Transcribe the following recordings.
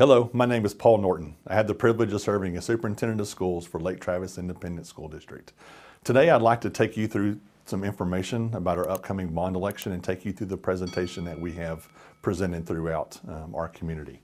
Hello, my name is Paul Norton. I have the privilege of serving as Superintendent of Schools for Lake Travis Independent School District. Today I'd like to take you through some information about our upcoming bond election and take you through the presentation that we have presented throughout um, our community.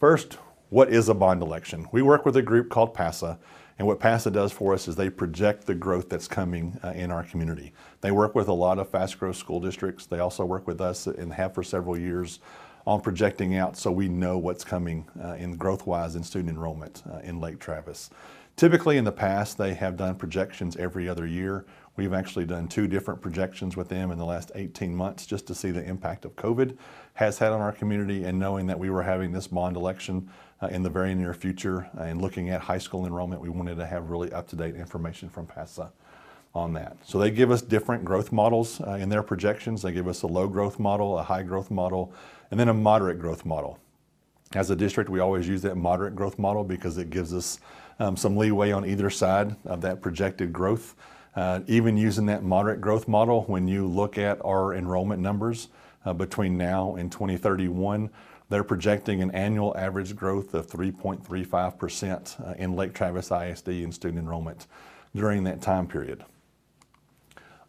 First, what is a bond election? We work with a group called PASA, and what PASA does for us is they project the growth that's coming uh, in our community. They work with a lot of fast growth school districts. They also work with us and have for several years on projecting out so we know what's coming uh, in growth-wise in student enrollment uh, in Lake Travis. Typically in the past, they have done projections every other year. We've actually done two different projections with them in the last 18 months just to see the impact of COVID has had on our community and knowing that we were having this bond election uh, in the very near future and looking at high school enrollment, we wanted to have really up-to-date information from PASA on that. So they give us different growth models uh, in their projections. They give us a low growth model, a high growth model, and then a moderate growth model. As a district, we always use that moderate growth model because it gives us um, some leeway on either side of that projected growth. Uh, even using that moderate growth model, when you look at our enrollment numbers uh, between now and 2031, they're projecting an annual average growth of 3.35% uh, in Lake Travis ISD in student enrollment during that time period.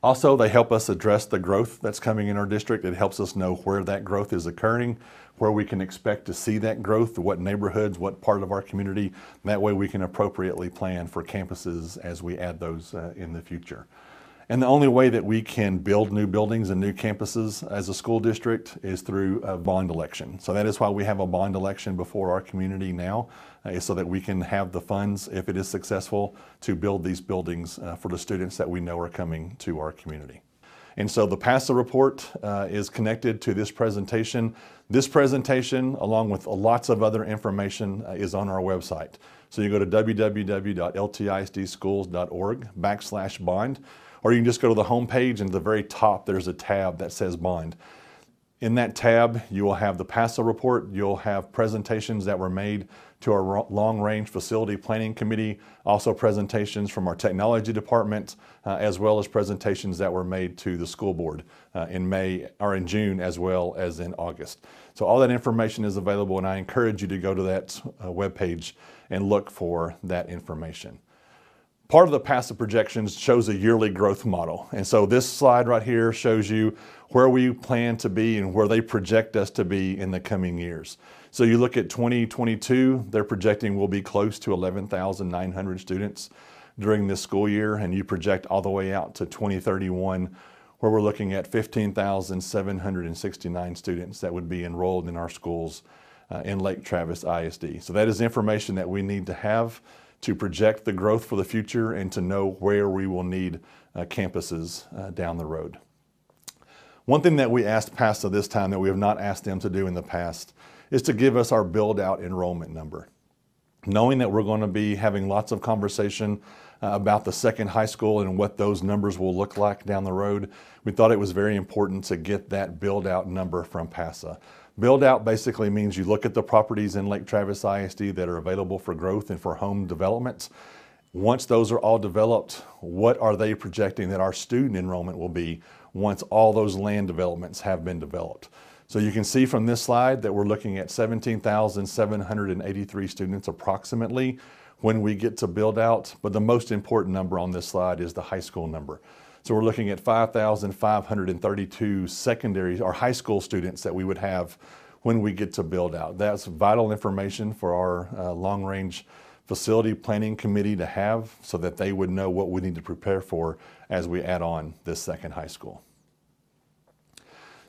Also, they help us address the growth that's coming in our district. It helps us know where that growth is occurring, where we can expect to see that growth, what neighborhoods, what part of our community. That way we can appropriately plan for campuses as we add those uh, in the future. And the only way that we can build new buildings and new campuses as a school district is through a bond election. So that is why we have a bond election before our community now, uh, so that we can have the funds, if it is successful, to build these buildings uh, for the students that we know are coming to our community. And so the PASA report uh, is connected to this presentation. This presentation, along with lots of other information, uh, is on our website. So you go to www.ltisdschools.org backslash bond. Or you can just go to the home page and at the very top there's a tab that says bond. In that tab, you will have the PASA report. You'll have presentations that were made to our long range facility planning committee, also presentations from our technology department, uh, as well as presentations that were made to the school board uh, in May or in June as well as in August. So all that information is available and I encourage you to go to that uh, webpage and look for that information. Part of the PASA projections shows a yearly growth model. And so this slide right here shows you where we plan to be and where they project us to be in the coming years. So you look at 2022, they're projecting we'll be close to 11,900 students during this school year, and you project all the way out to 2031, where we're looking at 15,769 students that would be enrolled in our schools uh, in Lake Travis ISD. So that is information that we need to have to project the growth for the future and to know where we will need uh, campuses uh, down the road. One thing that we asked PASA this time that we have not asked them to do in the past is to give us our build out enrollment number. Knowing that we're going to be having lots of conversation Uh, about the second high school and what those numbers will look like down the road, we thought it was very important to get that build out number from PASA. Build out basically means you look at the properties in Lake Travis ISD that are available for growth and for home developments. Once those are all developed, what are they projecting that our student enrollment will be once all those land developments have been developed? So you can see from this slide that we're looking at 17,783 students approximately when we get to build out, but the most important number on this slide is the high school number. So we're looking at 5,532 secondary or high school students that we would have when we get to build out. That's vital information for our uh, long range facility planning committee to have so that they would know what we need to prepare for as we add on this second high school.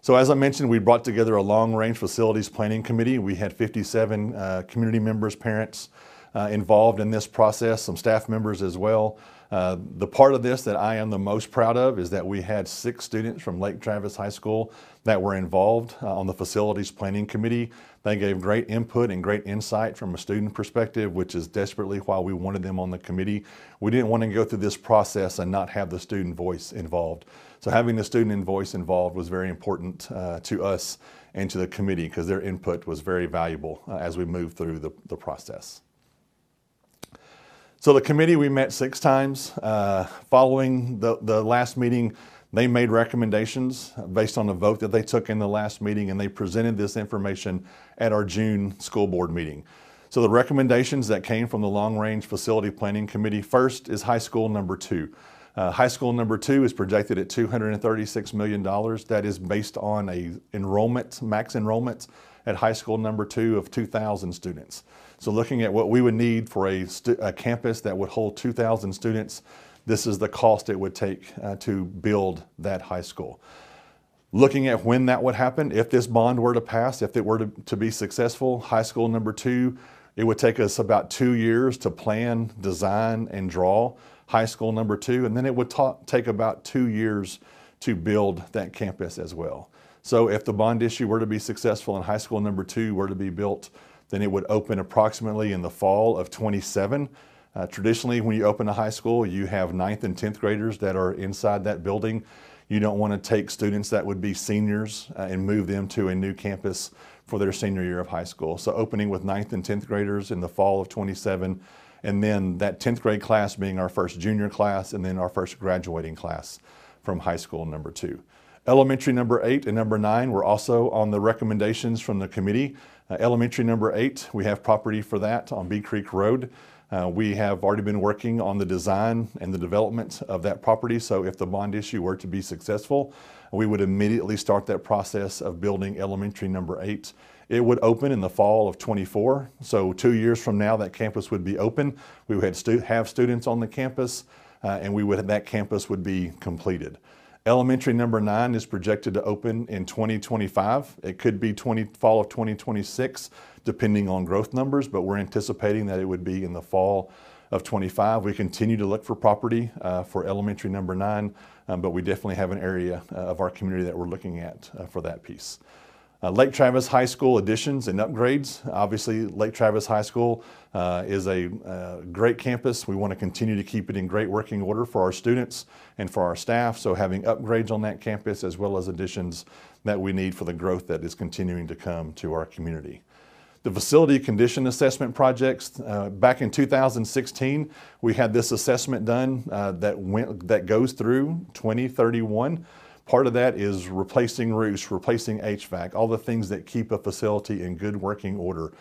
So as I mentioned, we brought together a long range facilities planning committee. We had 57 uh, community members, parents uh, involved in this process, some staff members as well. Uh, the part of this that I am the most proud of is that we had six students from Lake Travis High School that were involved uh, on the facilities planning committee. They gave great input and great insight from a student perspective, which is desperately why we wanted them on the committee. We didn't want to go through this process and not have the student voice involved. So having the student voice involved was very important uh, to us and to the committee because their input was very valuable uh, as we moved through the, the process. So the committee, we met six times. Uh, following the, the last meeting, They made recommendations based on the vote that they took in the last meeting, and they presented this information at our June school board meeting. So the recommendations that came from the Long Range Facility Planning Committee first is high school number two. Uh, high school number two is projected at $236 million. That is based on a enrollment, max enrollment at high school number two of 2,000 students. So looking at what we would need for a, a campus that would hold 2,000 students, this is the cost it would take uh, to build that high school. Looking at when that would happen, if this bond were to pass, if it were to, to be successful, high school number two, it would take us about two years to plan, design, and draw high school number two, and then it would ta- take about two years to build that campus as well. So if the bond issue were to be successful and high school number two were to be built, then it would open approximately in the fall of 27. Uh, traditionally, when you open a high school, you have ninth and 10th graders that are inside that building. You don't want to take students that would be seniors uh, and move them to a new campus for their senior year of high school. So opening with ninth and 10th graders in the fall of 27 and then that 10th grade class being our first junior class, and then our first graduating class from high school number two. Elementary number eight and number nine were also on the recommendations from the committee. Uh, elementary number eight, we have property for that on Bee Creek Road. Uh, we have already been working on the design and the development of that property, so if the bond issue were to be successful, we would immediately start that process of building elementary number eight it would open in the fall of 24. So two years from now, that campus would be open. We would stu- have students on the campus, uh, and we would that campus would be completed. Elementary number nine is projected to open in 2025. It could be 20, fall of 2026, depending on growth numbers, but we're anticipating that it would be in the fall of 25. We continue to look for property uh, for elementary number nine, um, but we definitely have an area uh, of our community that we're looking at uh, for that piece. Uh, Lake Travis High School additions and upgrades. Obviously, Lake Travis High School uh, is a uh, great campus. We want to continue to keep it in great working order for our students and for our staff. So, having upgrades on that campus as well as additions that we need for the growth that is continuing to come to our community. The facility condition assessment projects, uh, back in 2016, we had this assessment done uh, that went that goes through 2031. Part of that is replacing roofs, replacing HVAC, all the things that keep a facility in good working order.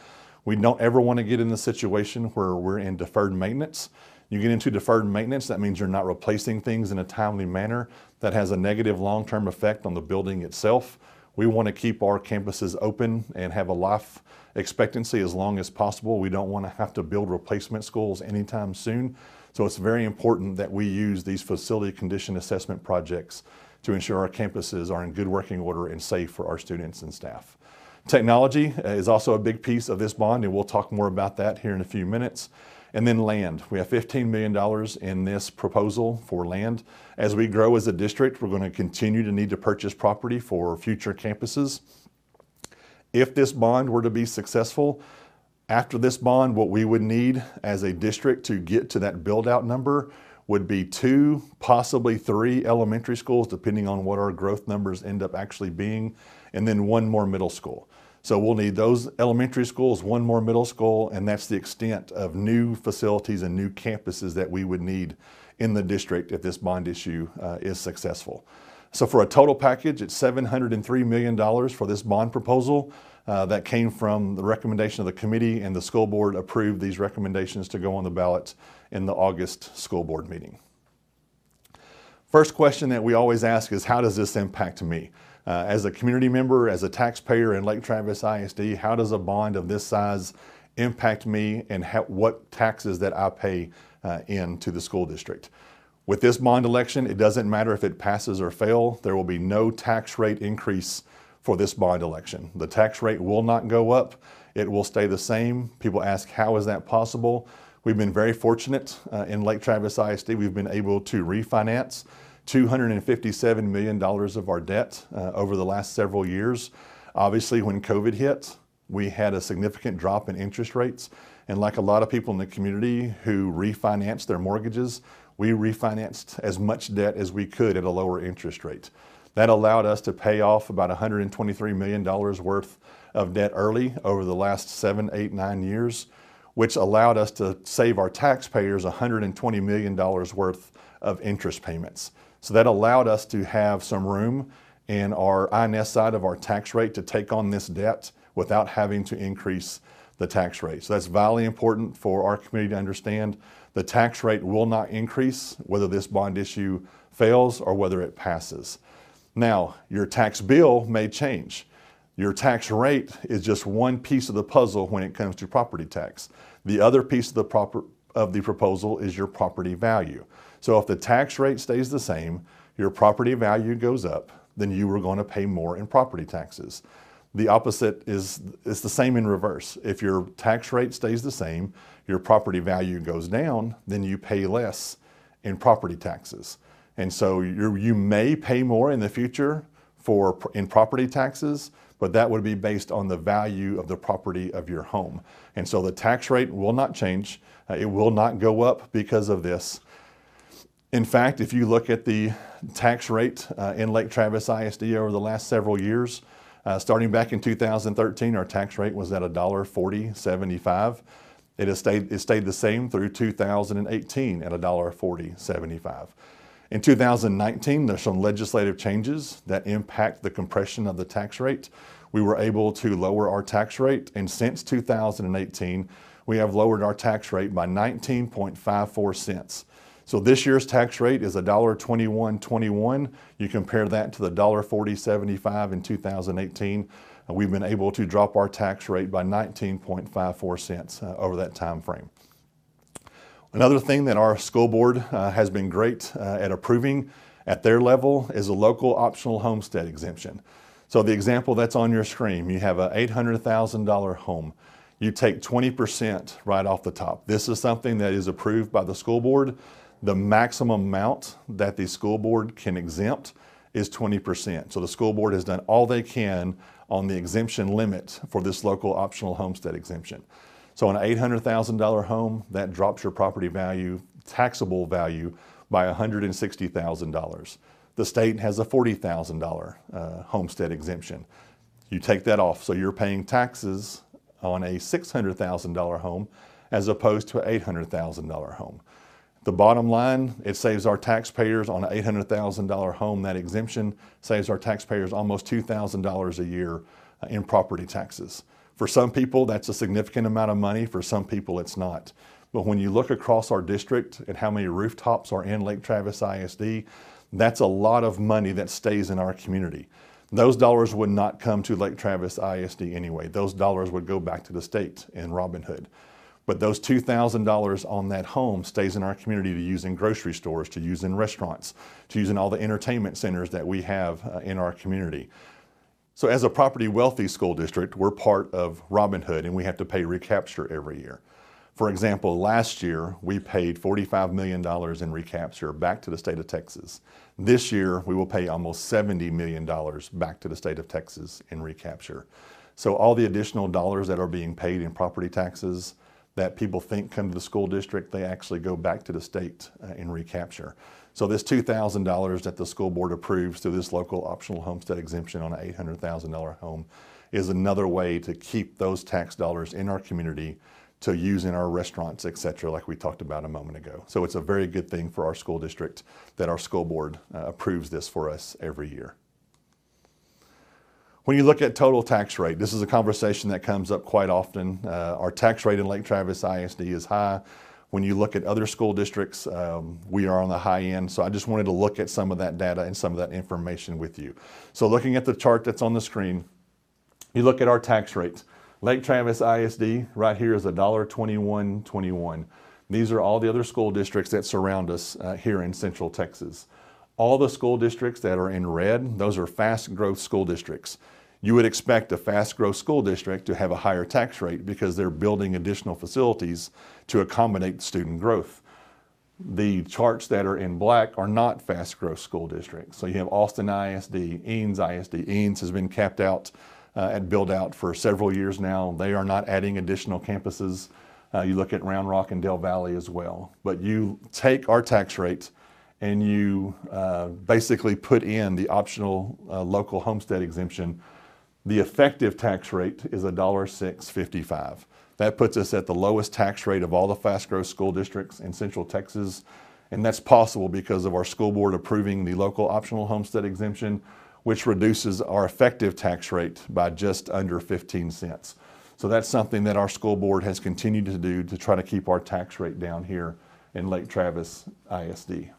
We don't ever want to get in the situation where we're in deferred maintenance. You get into deferred maintenance, that means you're not replacing things in a timely manner. That has a negative long term effect on the building itself. We want to keep our campuses open and have a life expectancy as long as possible. We don't want to have to build replacement schools anytime soon. So it's very important that we use these facility condition assessment projects to ensure our campuses are in good working order and safe for our students and staff. Technology uh, is also a big piece of this bond, and we'll talk more about that here in a few minutes. And then land. We have $15 million in this proposal for land. As we grow as a district, we're going to continue to need to purchase property for future campuses. If this bond were to be successful, after this bond, what we would need as a district to get to that build out number would be two, possibly three elementary schools, depending on what our growth numbers end up actually being, and then one more middle school. So we'll need those elementary schools, one more middle school, and that's the extent of new facilities and new campuses that we would need in the district if this bond issue uh, is successful. So for a total package, it's $703 million for this bond proposal. Uh, that came from the recommendation of the committee, and the school board approved these recommendations to go on the ballot in the August school board meeting. First question that we always ask is how does this impact me? Uh, as a community member, as a taxpayer in Lake Travis ISD, how does a bond of this size impact me and what taxes that I pay uh, into the school district? With this bond election, it doesn't matter if it passes or fail, there will be no tax rate increase for this bond election. The tax rate will not go up, it will stay the same. People ask, how is that possible? We've been very fortunate uh, in Lake Travis ISD. We've been able to refinance $257 million of our debt uh, over the last several years. Obviously, when COVID hit, we had a significant drop in interest rates. And like a lot of people in the community who refinanced their mortgages, we refinanced as much debt as we could at a lower interest rate. That allowed us to pay off about $123 million worth of debt early over the last seven, eight, nine years which allowed us to save our taxpayers $120 million worth of interest payments. So that allowed us to have some room in our I&S side of our tax rate to take on this debt without having to increase the tax rate. So that's vitally important for our community to understand. The tax rate will not increase whether this bond issue fails or whether it passes. Now, your tax bill may change. Your tax rate is just one piece of the puzzle when it comes to property tax. The other piece of the, proper, of the proposal is your property value. So if the tax rate stays the same, your property value goes up, then you are going to pay more in property taxes. The opposite is it's the same in reverse. If your tax rate stays the same, your property value goes down, then you pay less in property taxes. And so you may pay more in the future for in property taxes, but that would be based on the value of the property of your home. And so the tax rate will not change. Uh, it will not go up because of this. In fact, if you look at the tax rate uh, in Lake Travis ISD over the last several years, uh, starting back in 2013, our tax rate was at $1.4075. It has stayed, it stayed the same through 2018 at $1.4075. In 2019, there's some legislative changes that impact the compression of the tax rate. We were able to lower our tax rate, and since 2018, we have lowered our tax rate by 19.54 cents. So this year's tax rate is $1.2121. You compare that to the $1.4075 in 2018. Uh, we've been able to drop our tax rate by 19.54 cents uh, over that time frame. Another thing that our school board uh, has been great uh, at approving at their level is a local optional homestead exemption. So the example that's on your screen, you have an $800,000 home. You take 20% right off the top. This is something that is approved by the school board. The maximum amount that the school board can exempt is 20%. So the school board has done all they can on the exemption limit for this local optional homestead exemption. So an $800,000 home, that drops your property value, taxable value, by $160,000. The state has a $40,000 uh, homestead exemption. You take that off, so you're paying taxes on a $600,000 home as opposed to an $800,000 home. The bottom line, it saves our taxpayers on an $800,000 home. That exemption saves our taxpayers almost $2,000 a year uh, in property taxes. For some people, that's a significant amount of money. For some people, it's not. But when you look across our district at how many rooftops are in Lake Travis ISD, that's a lot of money that stays in our community. Those dollars would not come to Lake Travis ISD anyway. Those dollars would go back to the state in Robin Hood. But those $2,000 on that home stays in our community to use in grocery stores, to use in restaurants, to use in all the entertainment centers that we have uh, in our community. So as a property wealthy school district, we're part of Robin Hood and we have to pay recapture every year. For example, last year we paid $45 million in recapture back to the state of Texas. This year we will pay almost $70 million back to the state of Texas in recapture. So all the additional dollars that are being paid in property taxes, that people think come to the school district, they actually go back to the state uh, in recapture. So this $2,000 that the school board approves through this local optional homestead exemption on an $800,000 home is another way to keep those tax dollars in our community to use in our restaurants, et cetera, like we talked about a moment ago. So it's a very good thing for our school district that our school board uh, approves this for us every year. When you look at total tax rate, this is a conversation that comes up quite often. Uh, our tax rate in Lake Travis ISD is high. When you look at other school districts, um, we are on the high end. So I just wanted to look at some of that data and some of that information with you. So looking at the chart that's on the screen, you look at our tax rates. Lake Travis ISD right here is $1.2121. These are all the other school districts that surround us uh, here in Central Texas. All the school districts that are in red, those are fast growth school districts. You would expect a fast growth school district to have a higher tax rate because they're building additional facilities to accommodate student growth. The charts that are in black are not fast growth school districts. So you have Austin ISD, Eanes ISD. Eanes has been capped out uh, at build out for several years now. They are not adding additional campuses. Uh, you look at Round Rock and Del Valley as well. But you take our tax rate and you uh, basically put in the optional uh, local homestead exemption the effective tax rate is $1.655. That puts us at the lowest tax rate of all the fast growth school districts in Central Texas. And that's possible because of our school board approving the local optional homestead exemption, which reduces our effective tax rate by just under 15 cents. So that's something that our school board has continued to do to try to keep our tax rate down here in Lake Travis ISD.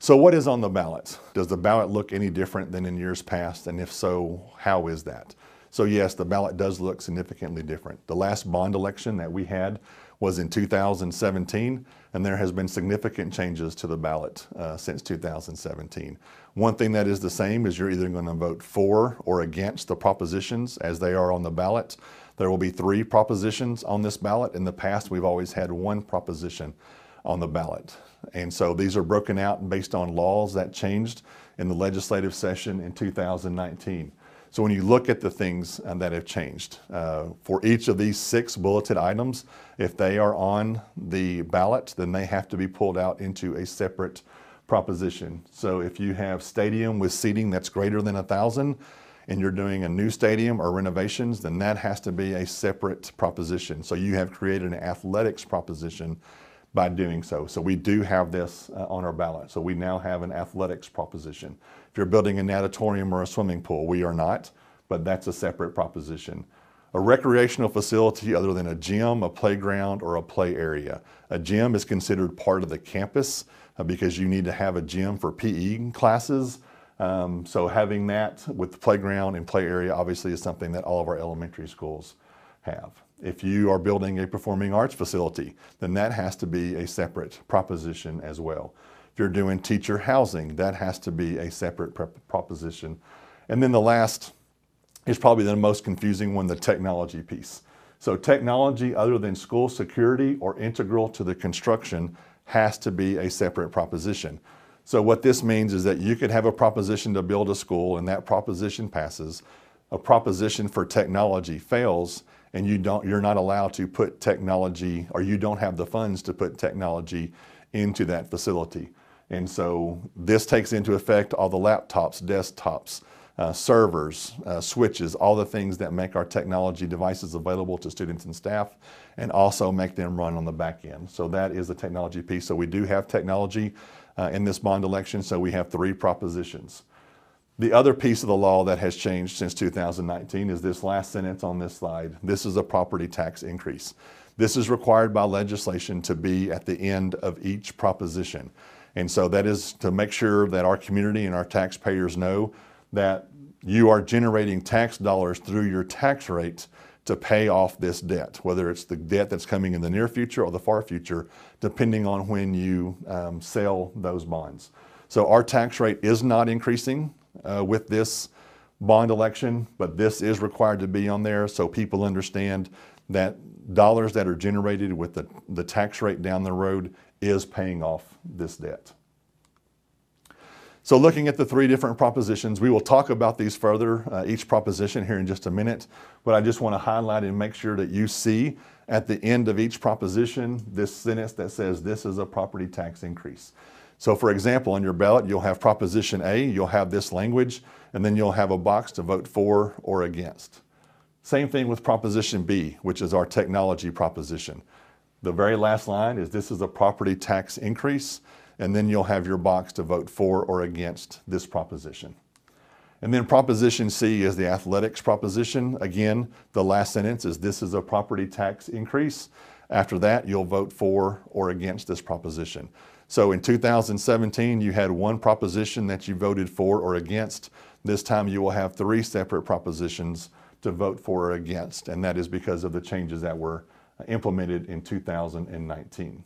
So what is on the ballot? Does the ballot look any different than in years past? And if so, how is that? So yes, the ballot does look significantly different. The last bond election that we had was in 2017, and there has been significant changes to the ballot uh, since 2017. One thing that is the same is you're either going to vote for or against the propositions as they are on the ballot. There will be three propositions on this ballot. In the past, we've always had one proposition on the ballot. And so these are broken out based on laws that changed in the legislative session in 2019. So when you look at the things uh, that have changed, uh, for each of these six bulleted items, if they are on the ballot, then they have to be pulled out into a separate proposition. So if you have stadium with seating that's greater than a thousand, and you're doing a new stadium or renovations, then that has to be a separate proposition. So you have created an athletics proposition by doing so. So we do have this uh, on our ballot. So we now have an athletics proposition. If you're building an auditorium or a swimming pool, we are not, but that's a separate proposition. A recreational facility other than a gym, a playground, or a play area. A gym is considered part of the campus uh, because you need to have a gym for PE classes. Um, so having that with the playground and play area obviously is something that all of our elementary schools have. If you are building a performing arts facility, then that has to be a separate proposition as well. If you're doing teacher housing, that has to be a separate proposition. And then the last is probably the most confusing one, the technology piece. So technology other than school security or integral to the construction has to be a separate proposition. So what this means is that you could have a proposition to build a school and that proposition passes. A proposition for technology fails and you don't, you're not allowed to put technology or you don't have the funds to put technology into that facility. And so this takes into effect all the laptops, desktops, uh, servers, uh, switches, all the things that make our technology devices available to students and staff and also make them run on the back end. So that is the technology piece. So we do have technology uh, in this bond election, so we have three propositions. The other piece of the law that has changed since 2019 is this last sentence on this slide. This is a property tax increase. This is required by legislation to be at the end of each proposition. And so that is to make sure that our community and our taxpayers know that you are generating tax dollars through your tax rate to pay off this debt, whether it's the debt that's coming in the near future or the far future, depending on when you um, sell those bonds. So our tax rate is not increasing uh, with this bond election, but this is required to be on there so people understand that dollars that are generated with the, the tax rate down the road is paying off this debt. So looking at the three different propositions, we will talk about these further, uh, each proposition here in just a minute, but I just want to highlight and make sure that you see at the end of each proposition this sentence that says this is a property tax increase. So for example, on your ballot, you'll have Proposition A, you'll have this language, and then you'll have a box to vote for or against. Same thing with Proposition B, which is our technology proposition. The very last line is this is a property tax increase, and then you'll have your box to vote for or against this proposition. And then Proposition C is the athletics proposition. Again, the last sentence is this is a property tax increase. After that, you'll vote for or against this proposition. So in 2017, you had one proposition that you voted for or against. This time you will have three separate propositions to vote for or against, and that is because of the changes that were implemented in 2019.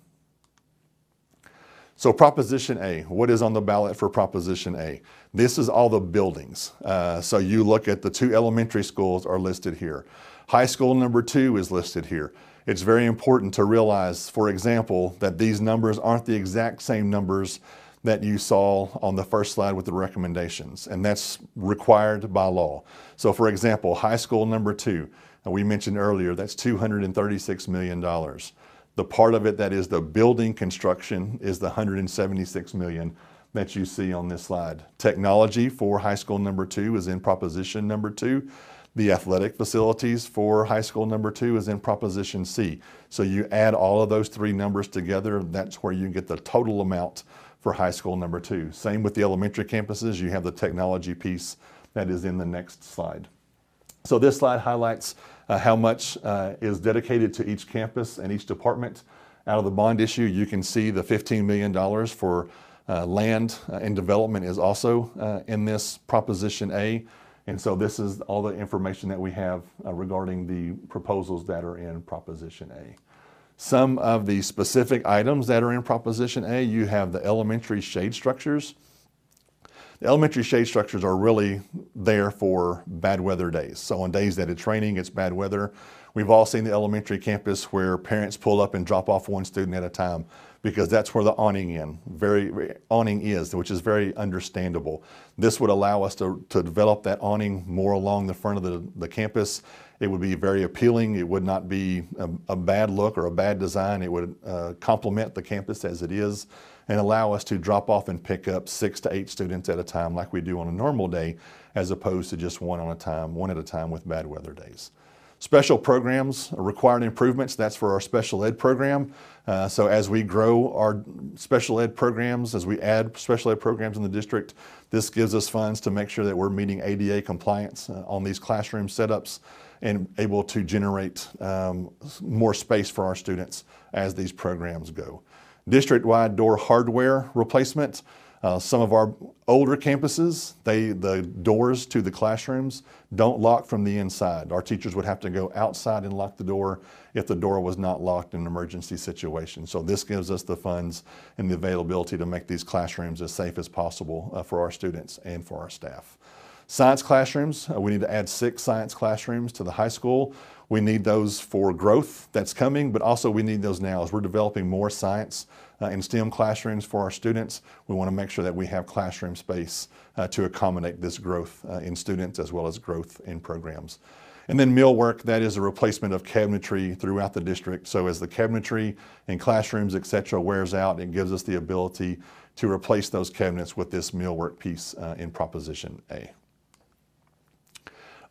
So Proposition A, what is on the ballot for Proposition A? This is all the buildings. Uh, so you look at the two elementary schools are listed here. High school number two is listed here it's very important to realize, for example, that these numbers aren't the exact same numbers that you saw on the first slide with the recommendations, and that's required by law. So for example, high school number two, we mentioned earlier, that's $236 million. The part of it that is the building construction is the 176 million that you see on this slide. Technology for high school number two is in proposition number two. The athletic facilities for high school number two is in Proposition C. So you add all of those three numbers together, that's where you get the total amount for high school number two. Same with the elementary campuses, you have the technology piece that is in the next slide. So this slide highlights uh, how much uh, is dedicated to each campus and each department. Out of the bond issue, you can see the $15 million for uh, land uh, and development is also uh, in this Proposition A. And so this is all the information that we have regarding the proposals that are in Proposition A. Some of the specific items that are in Proposition A, you have the elementary shade structures. The elementary shade structures are really there for bad weather days. So on days that it's raining, it's bad weather. We've all seen the elementary campus where parents pull up and drop off one student at a time because that's where the awning in very awning is, which is very understandable. This would allow us to, to develop that awning more along the front of the, the campus. It would be very appealing. It would not be a, a bad look or a bad design. It would uh, complement the campus as it is and allow us to drop off and pick up six to eight students at a time like we do on a normal day as opposed to just one on a time, one at a time with bad weather days. Special programs, required improvements, that's for our special ed program. Uh, so as we grow our special ed programs, as we add special ed programs in the district, this gives us funds to make sure that we're meeting ADA compliance uh, on these classroom setups and able to generate um, more space for our students as these programs go. District-wide door hardware replacement, uh, some of our older campuses, they, the doors to the classrooms don't lock from the inside. Our teachers would have to go outside and lock the door if the door was not locked in an emergency situation. So this gives us the funds and the availability to make these classrooms as safe as possible uh, for our students and for our staff. Science classrooms, uh, we need to add six science classrooms to the high school. We need those for growth that's coming, but also we need those now as we're developing more science uh, STEM classrooms for our students. We want to make sure that we have classroom space uh, to accommodate this growth uh, in students as well as growth in programs. And then millwork, that is a replacement of cabinetry throughout the district. So as the cabinetry in classrooms, et cetera, wears out, it gives us the ability to replace those cabinets with this millwork piece uh, in Proposition A.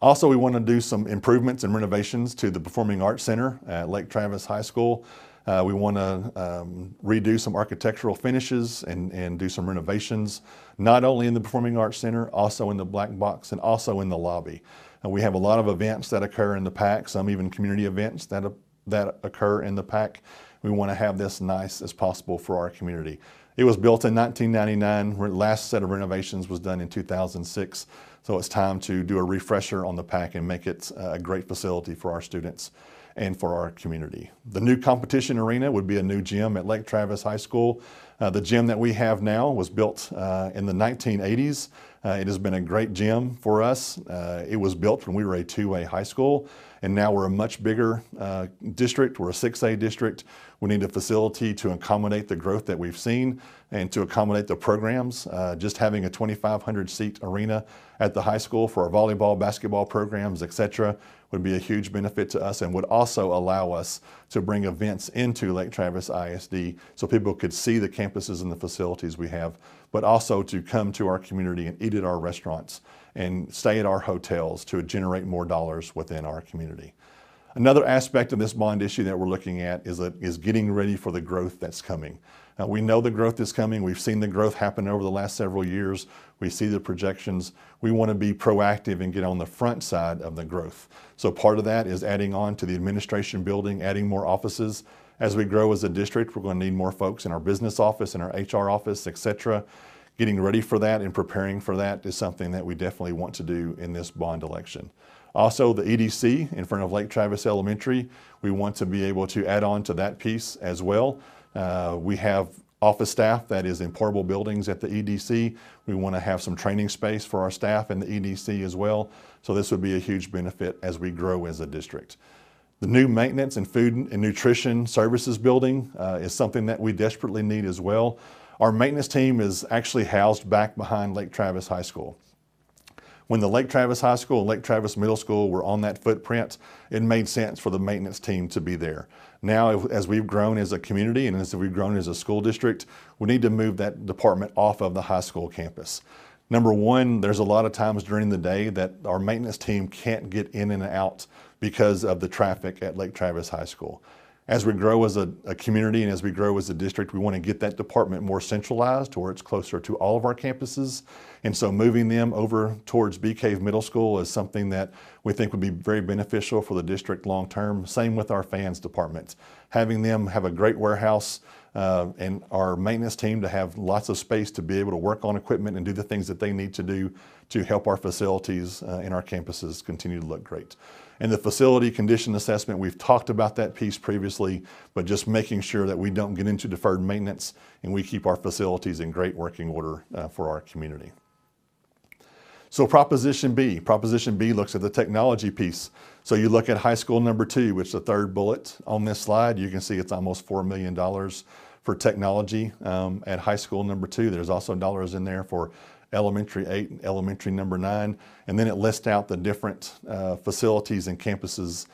Also, we want to do some improvements and renovations to the Performing Arts Center at Lake Travis High School. Uh, we want to um, redo some architectural finishes and, and do some renovations, not only in the Performing Arts Center, also in the black box and also in the lobby. Uh, we have a lot of events that occur in the PAC, some even community events that, that occur in the PAC. We want to have this nice as possible for our community. It was built in 1999. Last set of renovations was done in 2006. So it's time to do a refresher on the PAC and make it uh, a great facility for our students and for our community. The new competition arena would be a new gym at Lake Travis High School. Uh, the gym that we have now was built uh, in the 1980s. Uh, it has been a great gym for us. Uh, it was built when we were a 2A high school, and now we're a much bigger uh, district. We're a 6A district. We need a facility to accommodate the growth that we've seen and to accommodate the programs. Uh, just having a 2,500 seat arena at the high school for our volleyball, basketball programs, etc., would be a huge benefit to us and would also allow us to bring events into Lake Travis ISD so people could see the campuses and the facilities we have, but also to come to our community and eat at our restaurants and stay at our hotels to generate more dollars within our community. Another aspect of this bond issue that we're looking at is, a, is getting ready for the growth that's coming. We know the growth is coming. We've seen the growth happen over the last several years. We see the projections. We want to be proactive and get on the front side of the growth. So part of that is adding on to the administration building, adding more offices. As we grow as a district, we're going to need more folks in our business office, in our HR office, et cetera. Getting ready for that and preparing for that is something that we definitely want to do in this bond election. Also, the EDC in front of Lake Travis Elementary, we want to be able to add on to that piece as well. Uh, we have office staff that is in portable buildings at the EDC. We want to have some training space for our staff in the EDC as well. So this would be a huge benefit as we grow as a district. The new maintenance and food and nutrition services building uh, is something that we desperately need as well. Our maintenance team is actually housed back behind Lake Travis High School. When the Lake Travis High School and Lake Travis Middle School were on that footprint, it made sense for the maintenance team to be there. Now, as we've grown as a community and as we've grown as a school district, we need to move that department off of the high school campus. Number one, there's a lot of times during the day that our maintenance team can't get in and out because of the traffic at Lake Travis High School. as we grow as a, a, community and as we grow as a district, we want to get that department more centralized to where it's closer to all of our campuses. And so moving them over towards Bee Cave Middle School is something that we think would be very beneficial for the district long term. Same with our fans department. Having them have a great warehouse uh, and our maintenance team to have lots of space to be able to work on equipment and do the things that they need to do to help our facilities uh, in our campuses continue to look great. And the facility condition assessment, we've talked about that piece previously, but just making sure that we don't get into deferred maintenance and we keep our facilities in great working order uh, for our community. So Proposition B, Proposition B looks at the technology piece. So you look at high school number two, which is the third bullet on this slide, you can see it's almost $4 million for technology um, at high school number two. There's also dollars in there for elementary eight and elementary number nine. And then it lists out the different uh, facilities and campuses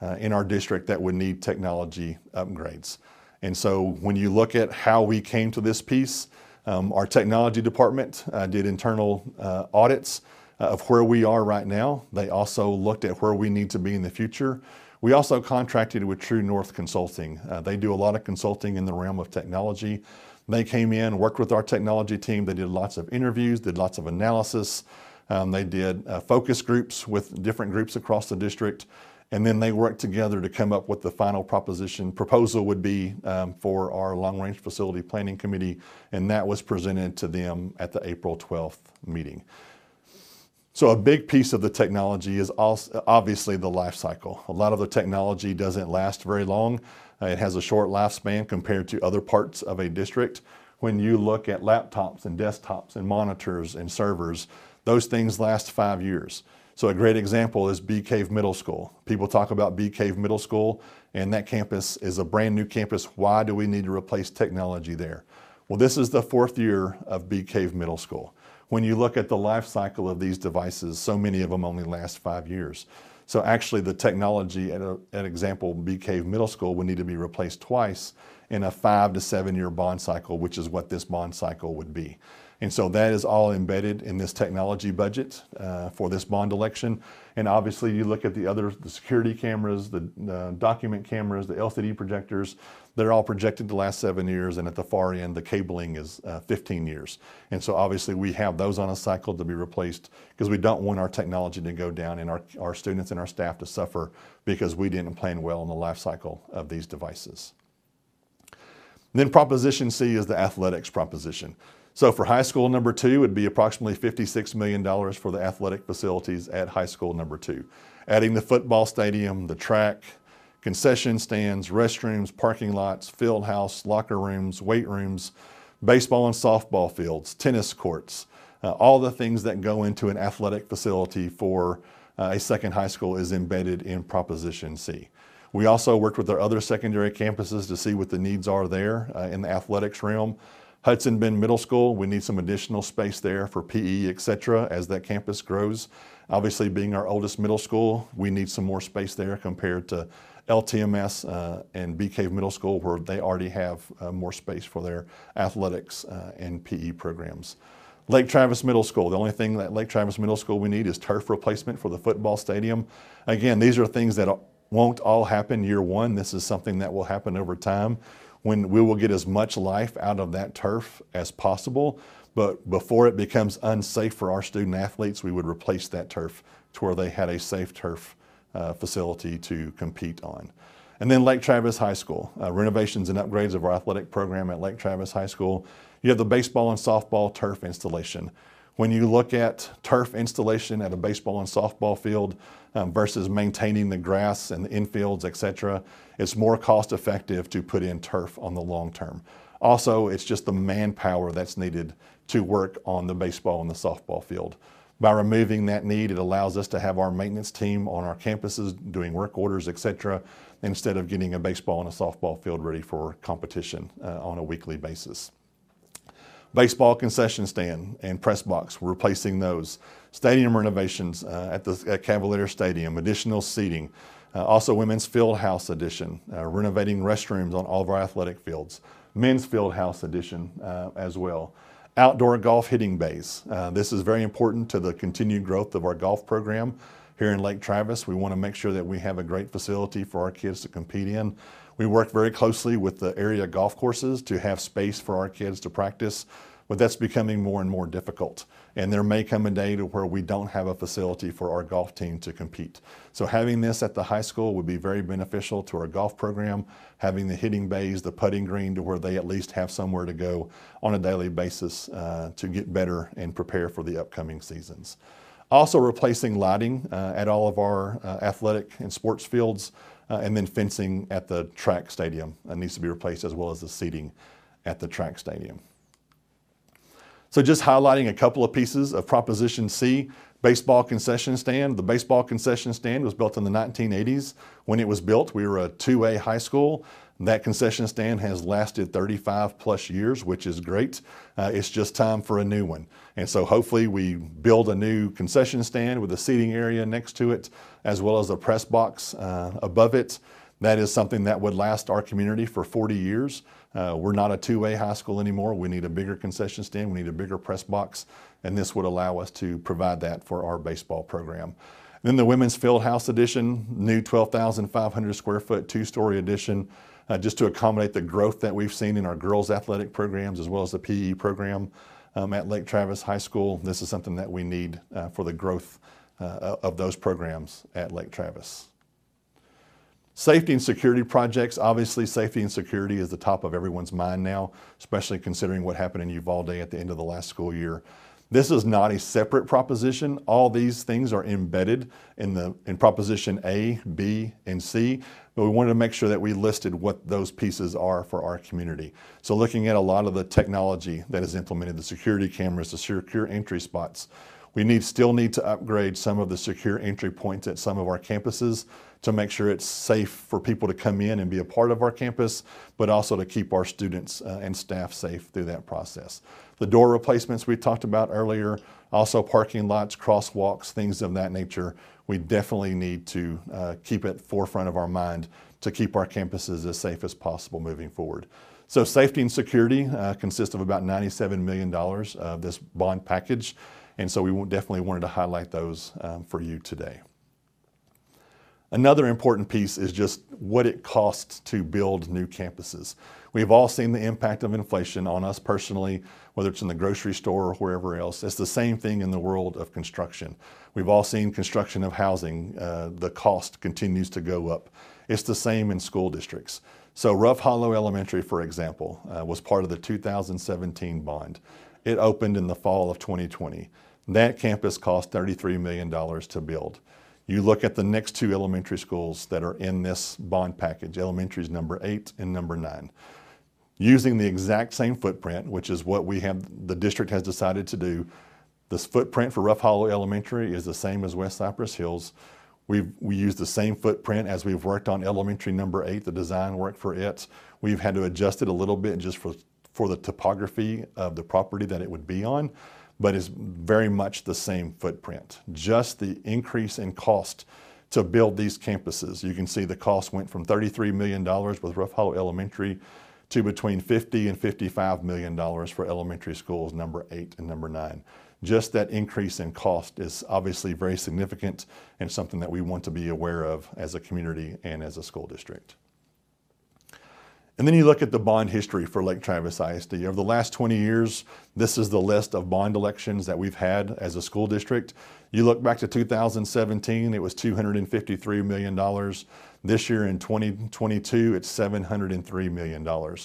uh, in our district that would need technology upgrades. And so when you look at how we came to this piece, um, our technology department uh, did internal uh, audits uh, of where we are right now. They also looked at where we need to be in the future. We also contracted with True North Consulting. Uh, they do a lot of consulting in the realm of technology. They came in, worked with our technology team. They did lots of interviews, did lots of analysis. Um, they did uh, focus groups with different groups across the district. And then they worked together to come up with the final proposition. Proposal would be um, for our long range facility planning committee, and that was presented to them at the April 12th meeting. So a big piece of the technology is also obviously the life cycle. A lot of the technology doesn't last very long. Uh, it has a short lifespan compared to other parts of a district. When you look at laptops and desktops and monitors and servers, those things last five years. So a great example is Bee Cave Middle School. People talk about Bee Cave Middle School and that campus is a brand new campus. Why do we need to replace technology there? Well, this is the fourth year of Bee Cave Middle School. When you look at the life cycle of these devices, so many of them only last five years. So actually the technology at, a, example Bee Cave Middle School would need to be replaced twice in a five to seven year bond cycle, which is what this bond cycle would be. And so that is all embedded in this technology budget uh, for this bond election. And obviously you look at the other, the security cameras, the, document cameras, the LCD projectors, they're all projected to last seven years. And at the far end, the cabling is uh, 15 years. And so obviously we have those on a cycle to be replaced because we don't want our technology to go down and our, our students and our staff to suffer because we didn't plan well in the life cycle of these devices. then Proposition C is the athletics proposition. So for high school number two, it would be approximately $56 million for the athletic facilities at high school number two. Adding the football stadium, the track, concession stands, restrooms, parking lots, field house, locker rooms, weight rooms, baseball and softball fields, tennis courts, uh, all the things that go into an athletic facility for uh, a second high school is embedded in Proposition C. We also worked with our other secondary campuses to see what the needs are there uh, in the athletics realm. Hudson Bend Middle School, we need some additional space there for PE, et cetera, as that campus grows. Obviously, being our oldest middle school, we need some more space there compared to LTMS uh, and Bee Cave Middle School, where they already have uh, more space for their athletics uh, and PE programs. Lake Travis Middle School, the only thing that Lake Travis Middle School we need is turf replacement for the football stadium. Again, these are things that won't all happen year one. This is something that will happen over time when we will get as much life out of that turf as possible. But before it becomes unsafe for our student athletes, we would replace that turf to where they had a safe turf uh, facility to compete on. And then Lake Travis High School, uh, renovations and upgrades of our athletic program at Lake Travis High School. You have the baseball and softball turf installation. When you look at turf installation at a baseball and softball field um, versus maintaining the grass and the infields, et cetera, it's more cost effective to put in turf on the long term. Also, it's just the manpower that's needed to work on the baseball and the softball field. By removing that need, it allows us to have our maintenance team on our campuses doing work orders, et cetera, instead of getting a baseball and a softball field ready for competition uh, on a weekly basis baseball concession stand and press box, we're replacing those. Stadium renovations uh, at the at Cavalier Stadium, additional seating. Uh, also women's field house addition, uh, renovating restrooms on all of our athletic fields. Men's field house addition uh, as well. Outdoor golf hitting bays. Uh, this is very important to the continued growth of our golf program here in Lake Travis. We want to make sure that we have a great facility for our kids to compete in. We work very closely with the area golf courses to have space for our kids to practice, but that's becoming more and more difficult. And there may come a day to where we don't have a facility for our golf team to compete. So having this at the high school would be very beneficial to our golf program, having the hitting bays, the putting green to where they at least have somewhere to go on a daily basis uh, to get better and prepare for the upcoming seasons. Also replacing lighting uh, at all of our uh, athletic and sports fields, uh, and then fencing at the track stadium uh, needs to be replaced as well as the seating at the track stadium. So just highlighting a couple of pieces of Proposition C, baseball concession stand. The baseball concession stand was built in the 1980s. When it was built, we were a 2A high school. That concession stand has lasted 35 plus years, which is great. Uh, it's just time for a new one. And so hopefully we build a new concession stand with a seating area next to it, as well as a press box uh, above it. That is something that would last our community for 40 years. Uh, we're not a 2A high school anymore. We need a bigger concession stand. We need a bigger press box, and this would allow us to provide that for our baseball program. Then the Women's Field House Edition, new 12,500 square foot, two story addition, uh, just to accommodate the growth that we've seen in our girls' athletic programs as well as the PE program um, at Lake Travis High School. This is something that we need uh, for the growth uh, of those programs at Lake Travis. Safety and security projects, obviously safety and security is the top of everyone's mind now, especially considering what happened in Uvalde at the end of the last school year. This is not a separate proposition. All these things are embedded in the in proposition A, B, and C, but we wanted to make sure that we listed what those pieces are for our community. So looking at a lot of the technology that is implemented, the security cameras, the secure entry spots, we need still need to upgrade some of the secure entry points at some of our campuses to make sure it's safe for people to come in and be a part of our campus, but also to keep our students uh, and staff safe through that process. The door replacements we talked about earlier, also parking lots, crosswalks, things of that nature. We definitely need to uh, keep it forefront of our mind to keep our campuses as safe as possible moving forward. So safety and security uh, consists of about $97 million of this bond package. And so we definitely wanted to highlight those um, for you today. Another important piece is just what it costs to build new campuses. We've all seen the impact of inflation on us personally, whether it's in the grocery store or wherever else. It's the same thing in the world of construction. We've all seen construction of housing, uh, the cost continues to go up. It's the same in school districts. So Rough Hollow Elementary, for example, uh, was part of the 2017 bond. It opened in the fall of 2020. That campus cost $33 million to build. You look at the next two elementary schools that are in this bond package, elementaries number eight and number nine. Using the exact same footprint, which is what we have, the district has decided to do. This footprint for Rough Hollow Elementary is the same as West Cypress Hills. We've, we use the same footprint as we've worked on elementary number eight, the design work for it. We've had to adjust it a little bit just for, for the topography of the property that it would be on but is very much the same footprint. Just the increase in cost to build these campuses. You can see the cost went from $33 million with Rough Hollow Elementary to between 50 and $55 million for elementary schools number eight and number nine. Just that increase in cost is obviously very significant and something that we want to be aware of as a community and as a school district. And then you look at the bond history for Lake Travis ISD. Over the last 20 years, this is the list of bond elections that we've had as a school district. You look back to 2017, it was $253 million. This year in 2022, it's $703 million.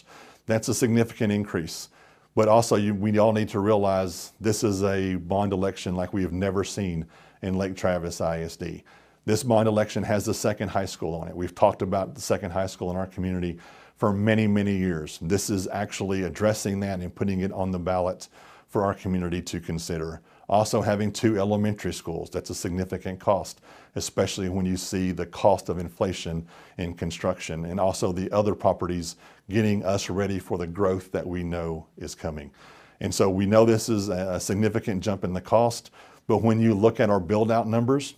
That's a significant increase. But also, you, we all need to realize this is a bond election like we have never seen in Lake Travis ISD. This bond election has the second high school on it. We've talked about the second high school in our community for many, many years. This is actually addressing that and putting it on the ballot for our community to consider. Also having two elementary schools, that's a significant cost, especially when you see the cost of inflation in construction and also the other properties getting us ready for the growth that we know is coming. And so we know this is a significant jump in the cost, but when you look at our build out numbers,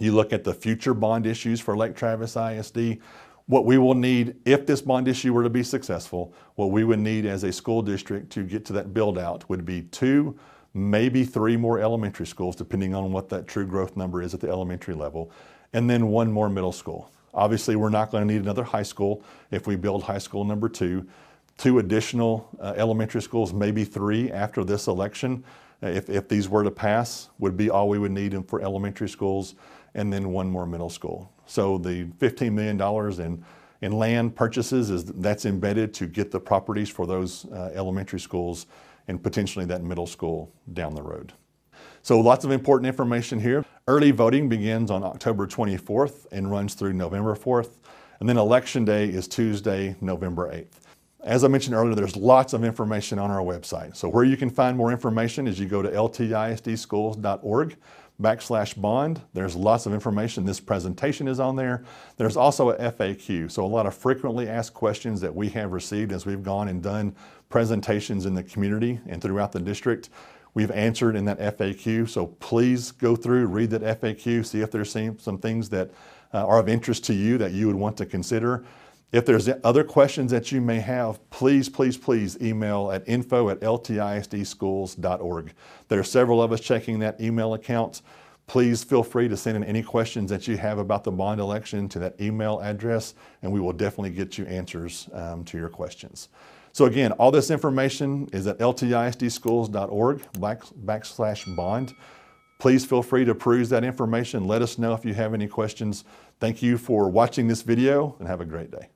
you look at the future bond issues for Lake Travis ISD, what we will need, if this bond issue were to be successful, what we would need as a school district to get to that build out would be two, maybe three more elementary schools, depending on what that true growth number is at the elementary level, and then one more middle school. Obviously, we're not going to need another high school if we build high school number two. Two additional uh, elementary schools, maybe three after this election, uh, if, if these were to pass, would be all we would need for elementary schools, and then one more middle school. So the $15 million in, in land purchases is that's embedded to get the properties for those uh, elementary schools and potentially that middle school down the road. So lots of important information here. Early voting begins on October 24th and runs through November 4th. And then election day is Tuesday, November 8th. As I mentioned earlier, there's lots of information on our website. So where you can find more information is you go to ltisdschools.org backslash bond. There's lots of information. This presentation is on there. There's also a FAQ, so a lot of frequently asked questions that we have received as we've gone and done presentations in the community and throughout the district. We've answered in that FAQ, so please go through, read that FAQ, see if there's some, things that uh, are of interest to you that you would want to consider. If there's other questions that you may have, please, please, please email at info at ltisdschools.org. There are several of us checking that email account. Please feel free to send in any questions that you have about the bond election to that email address, and we will definitely get you answers um, to your questions. So again, all this information is at ltisdschools.org backslash bond. Please feel free to peruse that information. Let us know if you have any questions. Thank you for watching this video and have a great day.